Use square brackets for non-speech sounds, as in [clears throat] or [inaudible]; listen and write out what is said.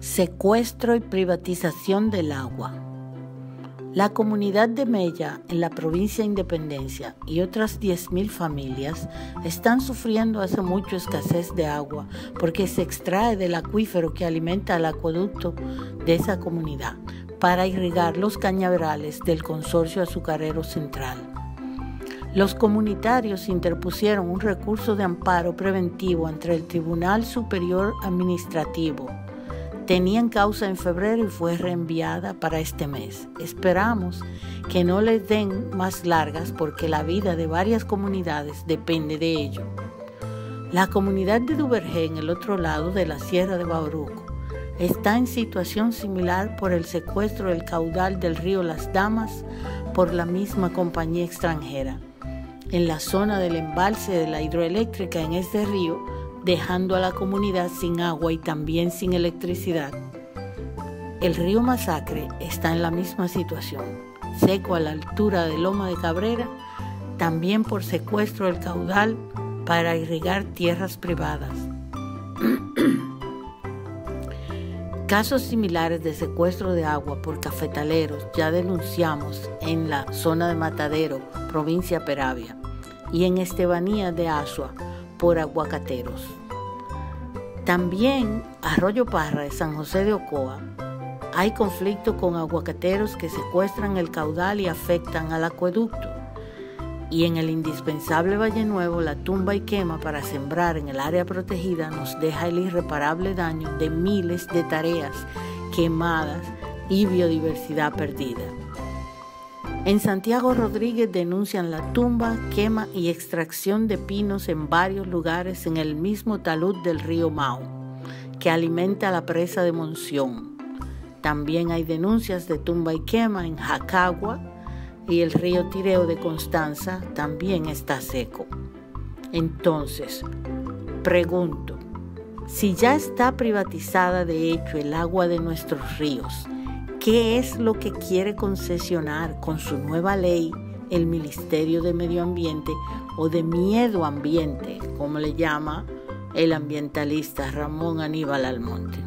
Secuestro y privatización del agua. La comunidad de Mella en la provincia de Independencia y otras 10.000 familias están sufriendo hace mucho escasez de agua porque se extrae del acuífero que alimenta el acueducto de esa comunidad para irrigar los cañaverales del consorcio azucarero central. Los comunitarios interpusieron un recurso de amparo preventivo entre el Tribunal Superior Administrativo tenían causa en febrero y fue reenviada para este mes. Esperamos que no les den más largas porque la vida de varias comunidades depende de ello. La comunidad de Duvergé, en el otro lado de la Sierra de Bauruco, está en situación similar por el secuestro del caudal del río Las Damas por la misma compañía extranjera. En la zona del embalse de la hidroeléctrica en este río, dejando a la comunidad sin agua y también sin electricidad. El río Masacre está en la misma situación, seco a la altura de Loma de Cabrera, también por secuestro del caudal para irrigar tierras privadas. [clears throat] Casos similares de secuestro de agua por cafetaleros ya denunciamos en la zona de Matadero, provincia Peravia, y en Estebanía de Asua, por aguacateros. También Arroyo Parra de San José de Ocoa hay conflicto con aguacateros que secuestran el caudal y afectan al acueducto. Y en el indispensable Valle Nuevo, la tumba y quema para sembrar en el área protegida nos deja el irreparable daño de miles de tareas quemadas y biodiversidad perdida. En Santiago Rodríguez denuncian la tumba, quema y extracción de pinos en varios lugares en el mismo talud del río Mao, que alimenta la presa de Monción. También hay denuncias de tumba y quema en Jacagua y el río Tireo de Constanza también está seco. Entonces, pregunto, si ya está privatizada de hecho el agua de nuestros ríos, ¿Qué es lo que quiere concesionar con su nueva ley el Ministerio de Medio Ambiente o de Miedo Ambiente, como le llama el ambientalista Ramón Aníbal Almonte?